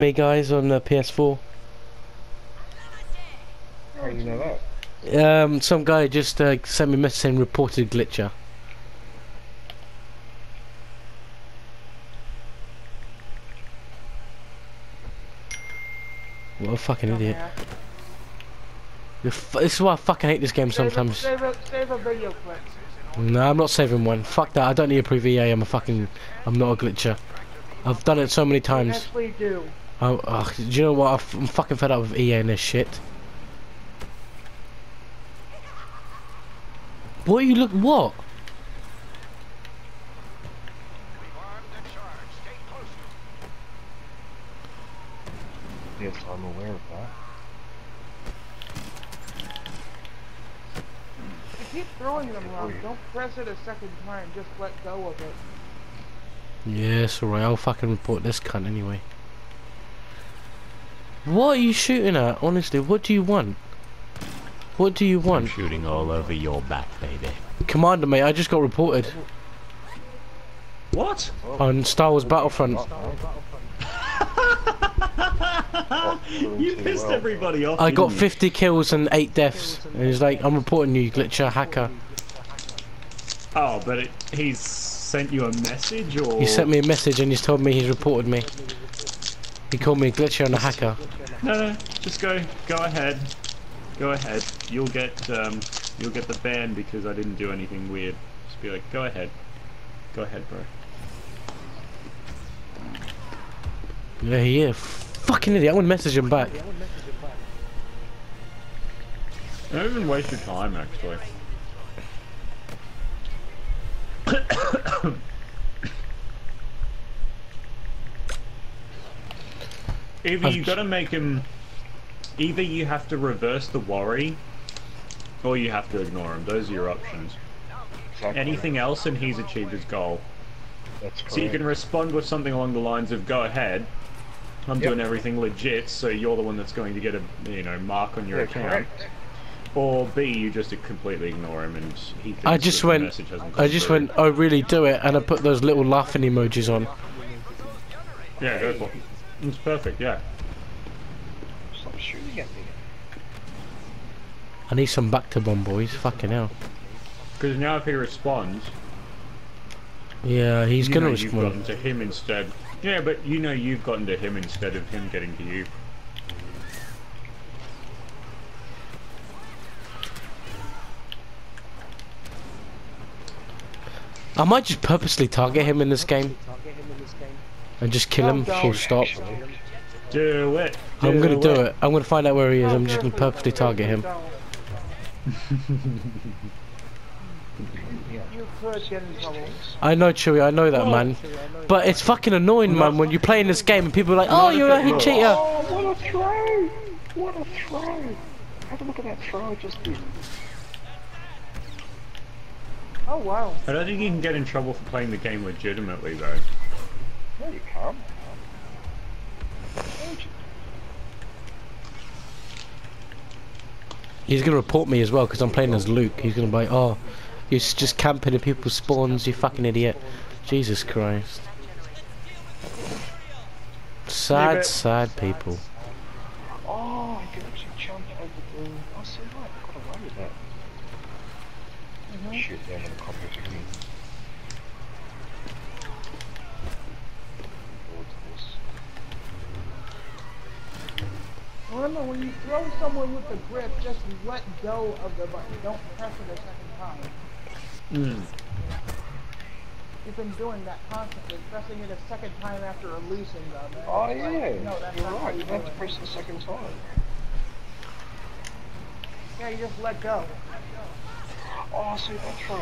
me guys on the PS4. How do you know that? Um, some guy just uh, sent me a message saying reported glitcher. What a fucking idiot. You're f this is why I fucking hate this game sometimes. Save a, save a video clip. No, I'm not saving one. Fuck that. I don't need a prove EA. I'm a fucking. I'm not a glitcher. I've done it so many times. Actually do. Oh, ugh, do you know what? I'm fucking fed up with EA and this shit. What are you look? What? Yes, I'm aware of that. You keep throwing them wrong. Don't press it a second time. Just let go of it. Yes, alright. I'll fucking report this cunt anyway. What are you shooting at? Honestly, what do you want? What do you I'm want? shooting all over your back, baby. Commander, mate, I just got reported What? on Star Wars Battlefront. you pissed everybody off. I got 50 kills and 8 deaths. And he's like, I'm reporting you, you glitcher hacker. Oh, but it, he's sent you a message, or He sent me a message and he's told me he's reported me. He called me a glitcher and a hacker. No, no, just go, go ahead, go ahead. You'll get, um, you'll get the ban because I didn't do anything weird. Just be like, go ahead, go ahead, bro. Yeah, he is. Fucking idiot. I'm gonna message him back. Don't even waste your time, actually. Either I've you gotta make him. Either you have to reverse the worry, or you have to ignore him. Those are your options. Exactly. Anything else, and he's achieved his goal. That's. So you can respond with something along the lines of "Go ahead, I'm Yep. doing everything legit, so you're the one that's going to get a you know mark on your Yeah, account." correct. Or B, you just completely ignore him and he thinks I just that the went. message hasn't I come just through. went. Oh, really? Do it, and I put those little laughing emojis on. Yeah, go for it. It's perfect, yeah. Stop shooting at me. I need some back to bomb, boys. Fucking hell. Because now if he responds, Yeah, he's gonna know you've respond. gotten to him instead. Yeah, but you know you've gotten to him instead of him getting to you. I might just purposely target him in this game and just kill him. Full stop. Do it. I'm gonna do it. it. I'm gonna find out where he is. I'm just gonna Careful, purposely target him. don't. You could get in trouble. I know, Chewy, I know that, man. But it's fucking annoying, man, when you play in this game and people are like, "Oh, you're a hit cheater." Oh, what a throw! What a throw! Have a look at that throw I just did. Oh wow. I don't think you can get in trouble for playing the game legitimately, though. No, you can't. He's gonna report me as well because I'm playing as Luke. He's gonna be like, "Oh, you're just camping in people's spawns, you fucking idiot." Jesus Christ. Sad, but- sad people. Oh, I can actually jump over the... Oh, so right, I've got away with that. Shoot down on the copy of me. Remember, when you throw someone with the grip, just let go of the button. Don't press it a second time. Mm. You've been doing that constantly, pressing it a second time after releasing them. Oh it's like, yeah, no, that's you're right. you You have to it. press the second time. Yeah, you just let go. Oh, see that throw.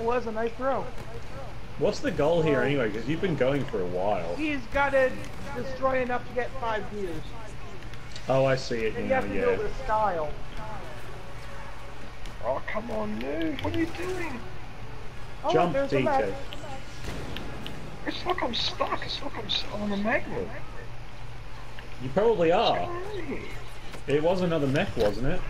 That was a nice throw. What's the goal here anyway? Because you've been going for a while. He's got to destroy enough to get five views. Oh, I see it And you now, have to build yeah. a style. Oh, come on, move. What are you doing? Oh, Jump, there's a. DJ. It's like I'm stuck. It's like I'm s- on a magnet. You probably are. It was another mech, wasn't it?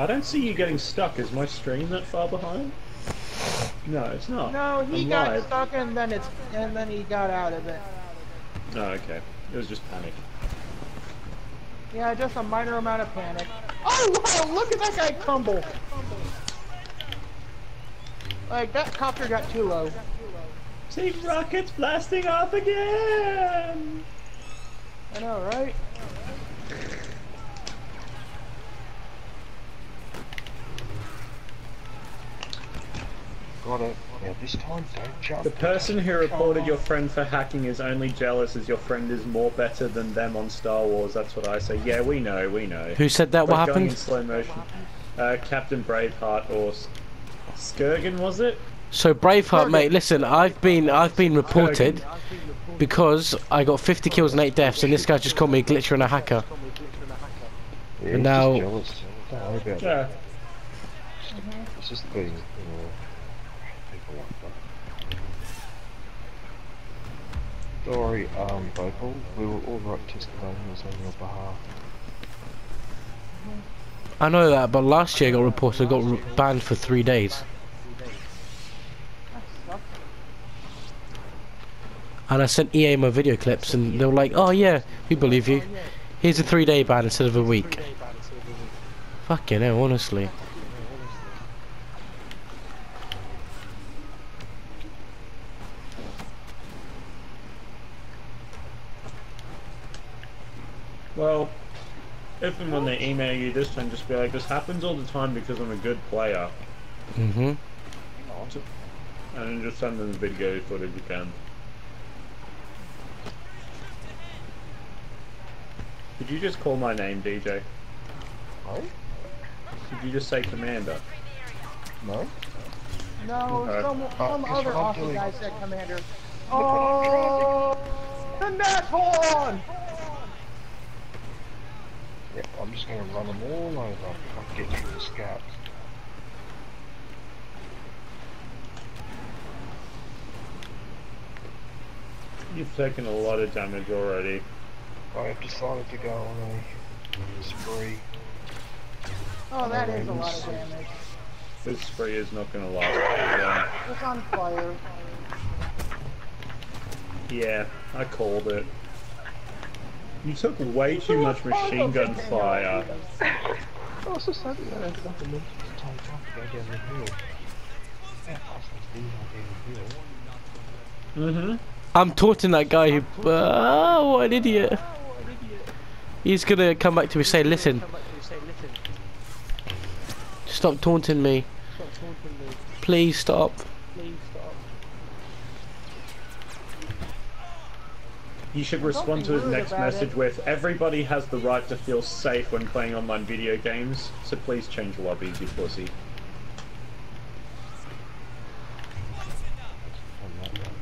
I don't see you getting stuck. Is my stream that far behind? No, it's not. No, he I'm got live. stuck and then it's and then he got out of it. Oh, okay. It was just panic. Yeah, just a minor amount of panic. Oh wow! Look at that guy crumble. Like that copter got too low. See rockets blasting off again! I know, right? Got it. Now this time, don't jump. The person who reported your friend for hacking is only jealous as your friend is more better than them on Star Wars. That's what I say. Yeah, we know, we know. Who said that? But What going in happened? slow motion. Uh, Captain Braveheart or S- Skirgan was it? So Braveheart, mate. Listen, I've been I've been reported because I got 50 kills and 8 deaths, and this guy just called me a glitcher and a hacker. Yeah, And now- jealous. Don't worry about it. Yeah. It's just being, you know, people like that. Sorry, um, Vocal. We will all write testimonials on your behalf. I know that, but last year I got reported, I got banned for three days, and I sent EA my video clips, and they were like, "Oh yeah, we believe you. Here's a three-day ban instead of a week." Fucking hell, honestly. Well, if and when they email you this time, just be like, this happens all the time because I'm a good player. Mm-hmm. And then just send them the video footage you can. Did you just call my name, DJ? No? Did you just say Commander? No? No, Okay. some Uh, some guess other what I'm awesome guy said commander. what I'm Oh, the net horn! Yeah, I'm just gonna run them all over I can get through the scouts. You've taken a lot of damage already. I have decided to go on a spree. Oh, that is a um, lot of damage. This spree is not going to last very. It's on fire. Yeah, I called it. You took way too much machine gun fire. Oh, it's just something that has nothing to do with time trying to go down the hill. I was thinking down the hill. Mm-hmm. I'm taunting that guy who. Oh, what an idiot! He's gonna come back to me say, "Listen, stop taunting me. Please stop." You should respond to his next message it. with, everybody has the right to feel safe when playing online video games, so please change lobbies, you pussy. On that one.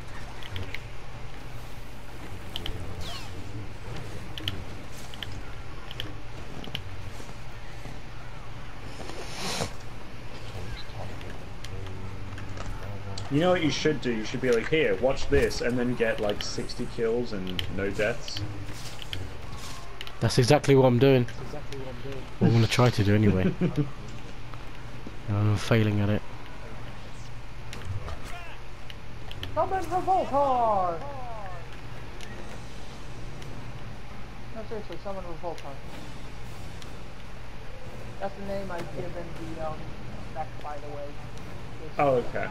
You know what you should do? You should be like, here, watch this, and then get like 60 kills and no deaths. That's exactly what I'm doing. Exactly what I'm doing. I'm gonna try to do anyway. I'm failing at it. Summon Revoltar! No, seriously, summon Revoltar. That's the name I've given the, um, mech, by the way. Oh, okay.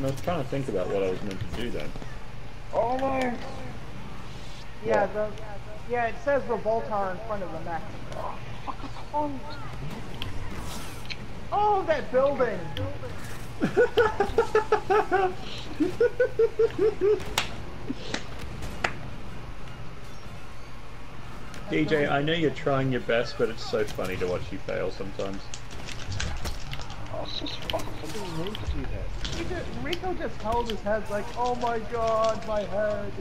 I was trying to think about what I was meant to do then. Oh no! Yeah, the, yeah, it says Revoltar in front of the mech. Oh, that building! DJ, I know you're trying your best, but it's so funny to watch you fail sometimes. It's just fucking. I didn't mean to do that. Rico just held his head like, oh my god, my head.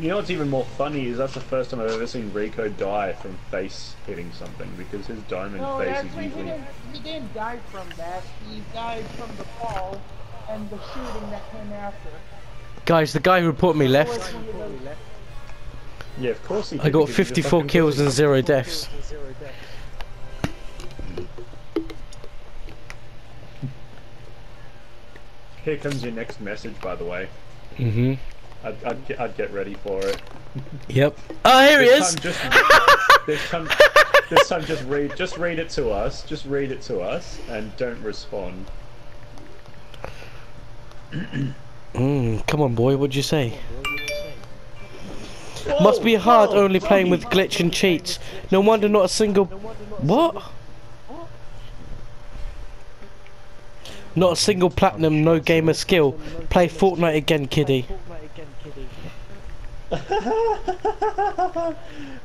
You know what's even more funny is that's the first time I've ever seen Rico die from face hitting something because his diamond No, face is actually, he didn't, he didn't die from that. He died from the fall and the shooting that came after. Guys, the guy who put me left. it's one of those- Yeah, of course he did. I got because he's a 54 fucking kills and zero deaths. Here comes your next message, by the way. hmm I'd, I'd, get, I'd get ready for it. Yep. Oh, here he is. Time just, this, time, this time, just read, just read it to us. Just read it to us, and don't respond. Mm, come on, boy. What'd you say? Must be hard whoa, only playing with Bobby. glitch and cheats. No wonder not a single. What? Not a single platinum, no gamer skill. Play Fortnite again, kiddie. oh,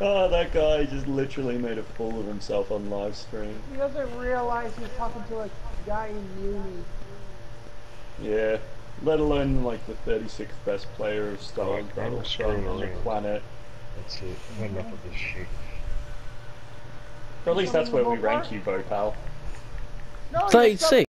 that guy just literally made a fool of himself on live stream. He doesn't realize he's talking to a guy in uni. Yeah. Let alone like the 36th best player of Star Wars Right, I'm Battlefront screwing on the planet. That's it. Enough of this shit. Or at least that's where we rank you, Bopal. No, you're 36.